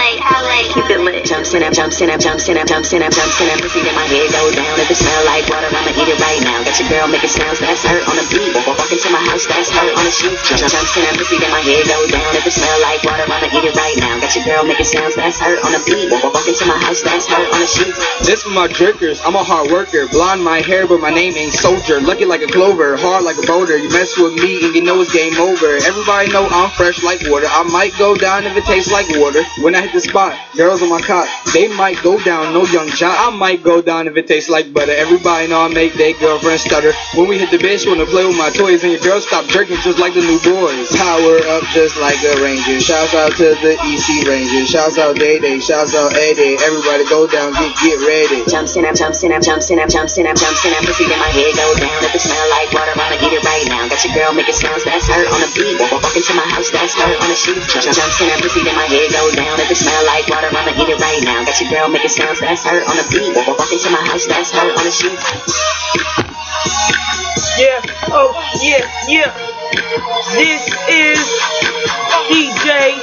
highlight, highlight, keep it lit. Jumps in, up, jumps in, up, jumps in, up, jumps in, up, jumps in, pussy in my head go down. If it smell like water, I'ma eat it right now. Got your girl making sounds, that's her on the beat. Walk into my house, that's her on the sheet. Jumps in, pussy in my head go down. If it smell like water, I'ma eat it right now. Got your girl making sounds, that's her on the beat. Walk into my house, that's her on the sheet. This for my drinkers, I'm a hard worker. Blonde my hair, but my name ain't soldier. Lucky like a clover, hard like a boulder. You mess with me and you know it's game over. Everybody know I'm fresh like water. I might go down if it tastes like water. When I hit the spot, girls on my cock, they might go down, no young jock. I might go down if it tastes like butter. Everybody know I make their girlfriend stutter. When we hit the bitch, wanna play with my toys, and your girl stop jerking just like the New Boyz. Power up just like a ranger. Shouts out to the EC Rangers. Shouts out Day Day. Shouts out A Day. Everybody go down, get get ready. Jumps in, jumps in, jumps in, jumps in, jumps in, pussy in my head go down. If it smell like water, I'ma eat it right now. Got your girl making sounds, that's her on the beat. Walk, walk into my house, that's her on the sheet. Jumps in, pussy in my head go down. If it smell like water, I'ma eat it right now. Got your girl making sounds, that's her on the beat. Walk, walk into my house, that's her on the sheet. Yeah, oh yeah, yeah. This is DJ